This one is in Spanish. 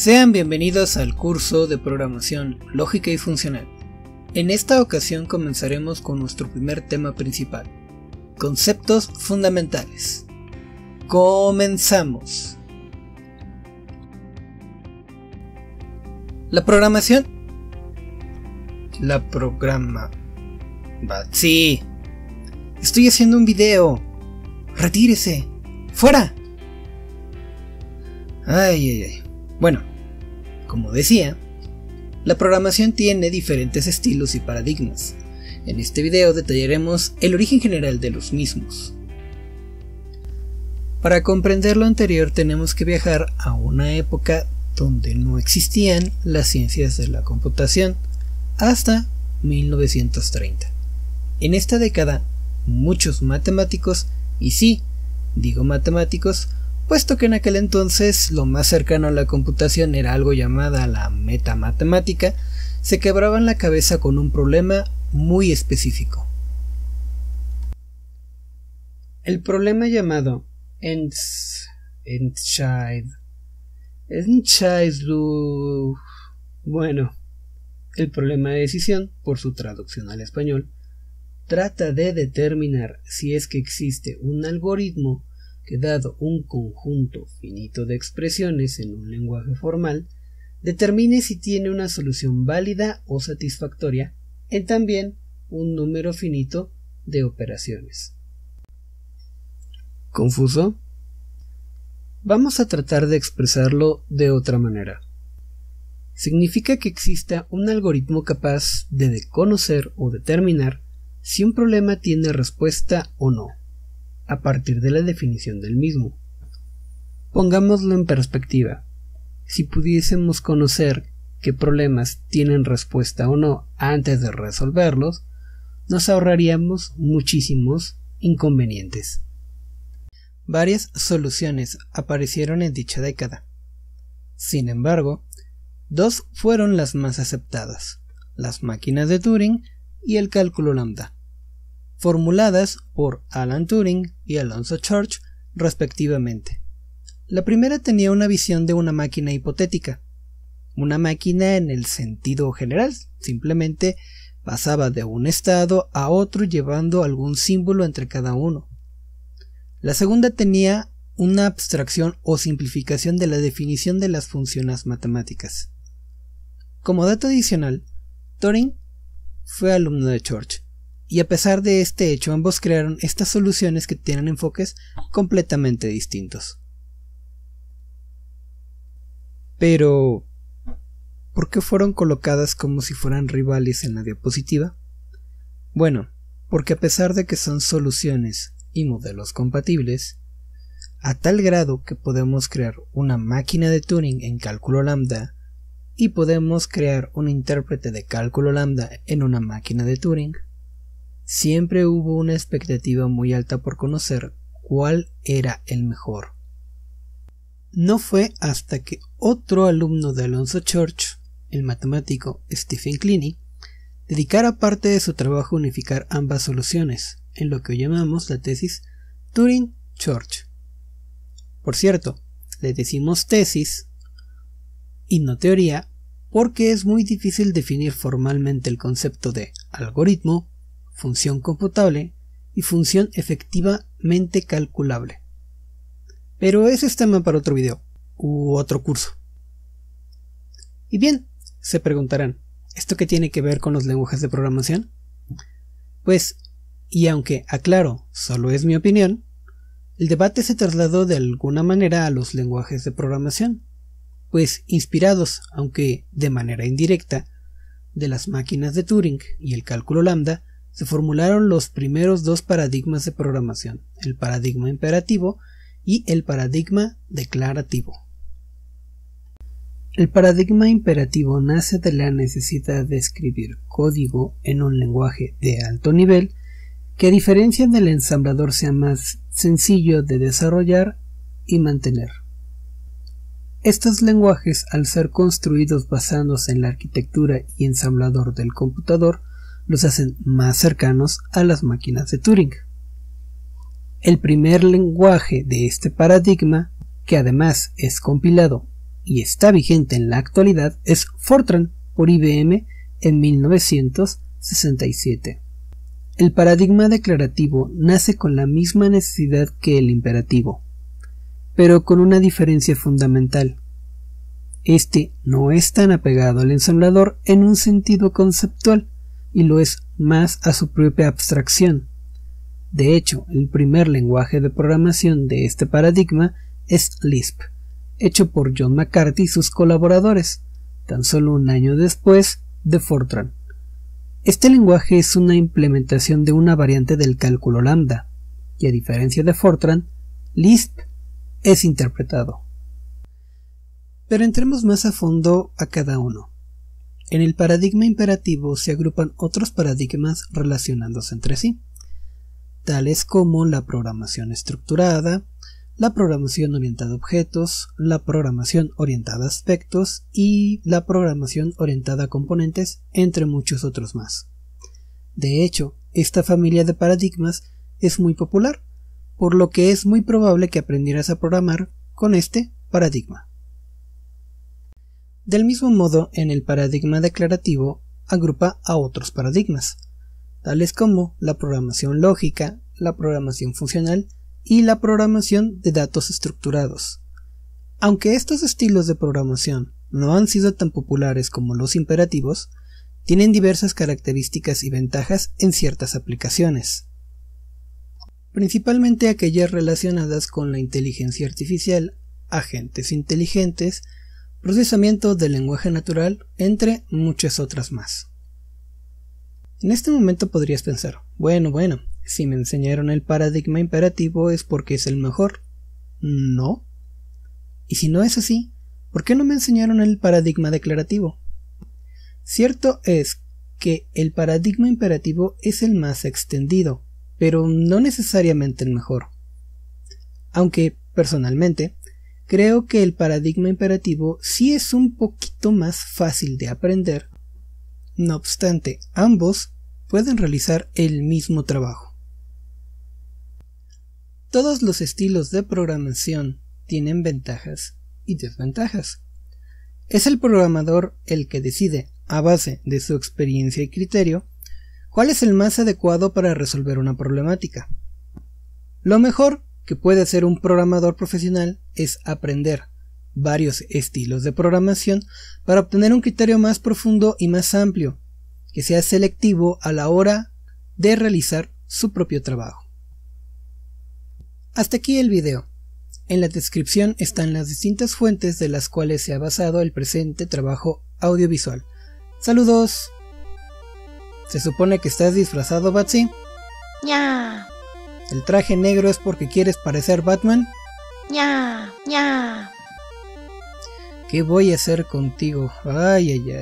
Sean bienvenidos al curso de programación lógica y funcional. En esta ocasión comenzaremos con nuestro primer tema principal, conceptos fundamentales. Comenzamos. La programación. La programa. Sí. Estoy haciendo un video. Retírese. Fuera. Ay, ay, ay. Bueno, como decía, la programación tiene diferentes estilos y paradigmas. En este video detallaremos el origen general de los mismos. Para comprender lo anterior tenemos que viajar a una época donde no existían las ciencias de la computación hasta 1930. En esta década, muchos matemáticos, y sí, digo matemáticos, puesto que en aquel entonces lo más cercano a la computación era algo llamada la metamatemática, se quebraban la cabeza con un problema muy específico. El problema llamado Endscheid. Bueno, el problema de decisión, por su traducción al español, trata de determinar si es que existe un algoritmo que dado un conjunto finito de expresiones en un lenguaje formal, determine si tiene una solución válida o satisfactoria en también un número finito de operaciones. ¿Confuso? Vamos a tratar de expresarlo de otra manera. Significa que exista un algoritmo capaz de conocer o determinar si un problema tiene respuesta o no a partir de la definición del mismo. Pongámoslo en perspectiva. Si pudiésemos conocer qué problemas tienen respuesta o no antes de resolverlos, nos ahorraríamos muchísimos inconvenientes. Varias soluciones aparecieron en dicha década. Sin embargo, dos fueron las más aceptadas, las máquinas de Turing y el cálculo lambda formuladas por Alan Turing y Alonso Church respectivamente. La primera tenía una visión de una máquina hipotética, una máquina en el sentido general, simplemente pasaba de un estado a otro llevando algún símbolo entre cada uno. La segunda tenía una abstracción o simplificación de la definición de las funciones matemáticas. Como dato adicional, Turing fue alumno de Church y a pesar de este hecho ambos crearon estas soluciones que tienen enfoques completamente distintos. Pero, ¿por qué fueron colocadas como si fueran rivales en la diapositiva? Bueno, porque a pesar de que son soluciones y modelos compatibles, a tal grado que podemos crear una máquina de Turing en cálculo lambda y podemos crear un intérprete de cálculo lambda en una máquina de Turing, Siempre hubo una expectativa muy alta por conocer cuál era el mejor. No fue hasta que otro alumno de Alonso Church, el matemático Stephen Kleene, dedicara parte de su trabajo a unificar ambas soluciones, en lo que hoy llamamos la tesis Turing-Church. Por cierto, le decimos tesis y no teoría porque es muy difícil definir formalmente el concepto de algoritmo función computable y función efectivamente calculable. Pero ese es tema para otro video u otro curso. Y bien, se preguntarán, ¿esto qué tiene que ver con los lenguajes de programación? Pues, y aunque, aclaro, solo es mi opinión, el debate se trasladó de alguna manera a los lenguajes de programación, pues inspirados, aunque de manera indirecta, de las máquinas de Turing y el cálculo lambda, se formularon los primeros dos paradigmas de programación, el paradigma imperativo y el paradigma declarativo. El paradigma imperativo nace de la necesidad de escribir código en un lenguaje de alto nivel que a diferencia del ensamblador sea más sencillo de desarrollar y mantener. Estos lenguajes, al ser construidos basándose en la arquitectura y ensamblador del computador, los hacen más cercanos a las máquinas de Turing. El primer lenguaje de este paradigma, que además es compilado y está vigente en la actualidad es Fortran por IBM en 1967. El paradigma declarativo nace con la misma necesidad que el imperativo, pero con una diferencia fundamental. Este no es tan apegado al ensamblador en un sentido conceptual y lo es más a su propia abstracción. De hecho, el primer lenguaje de programación de este paradigma es Lisp, hecho por John McCarthy y sus colaboradores, tan solo un año después de Fortran. Este lenguaje es una implementación de una variante del cálculo lambda, y a diferencia de Fortran, Lisp es interpretado. Pero entremos más a fondo a cada uno. En el paradigma imperativo se agrupan otros paradigmas relacionándose entre sí, tales como la programación estructurada, la programación orientada a objetos, la programación orientada a aspectos y la programación orientada a componentes, entre muchos otros más. De hecho, esta familia de paradigmas es muy popular, por lo que es muy probable que aprendieras a programar con este paradigma. Del mismo modo, en el paradigma declarativo agrupa a otros paradigmas, tales como la programación lógica, la programación funcional y la programación de datos estructurados. Aunque estos estilos de programación no han sido tan populares como los imperativos, tienen diversas características y ventajas en ciertas aplicaciones, principalmente aquellas relacionadas con la inteligencia artificial, agentes inteligentes, procesamiento del lenguaje natural, entre muchas otras más. En este momento podrías pensar, bueno, bueno, si me enseñaron el paradigma imperativo es porque es el mejor. No. Y si no es así, ¿por qué no me enseñaron el paradigma declarativo? Cierto es que el paradigma imperativo es el más extendido, pero no necesariamente el mejor. Aunque, personalmente, creo que el paradigma imperativo sí es un poquito más fácil de aprender. No obstante, ambos pueden realizar el mismo trabajo. Todos los estilos de programación tienen ventajas y desventajas. Es el programador el que decide, a base de su experiencia y criterio, cuál es el más adecuado para resolver una problemática. Lo mejor que puede hacer un programador profesional es aprender varios estilos de programación para obtener un criterio más profundo y más amplio, que sea selectivo a la hora de realizar su propio trabajo. Hasta aquí el video. En la descripción están las distintas fuentes de las cuales se ha basado el presente trabajo audiovisual. Saludos. ¿Se supone que estás disfrazado, Batsy? Ya. ¿El traje negro es porque quieres parecer Batman? Ya, ya. ¿Qué voy a hacer contigo? Ay, ay, ay.